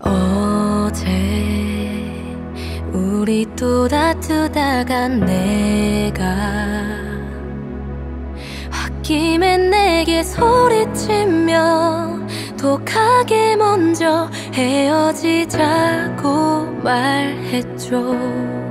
어제 우리 또 다투다가 내가 홧김에 내게 소리치며 독하게 먼저 헤어지자고 말했죠.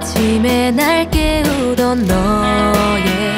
아침에 날 깨우던 너의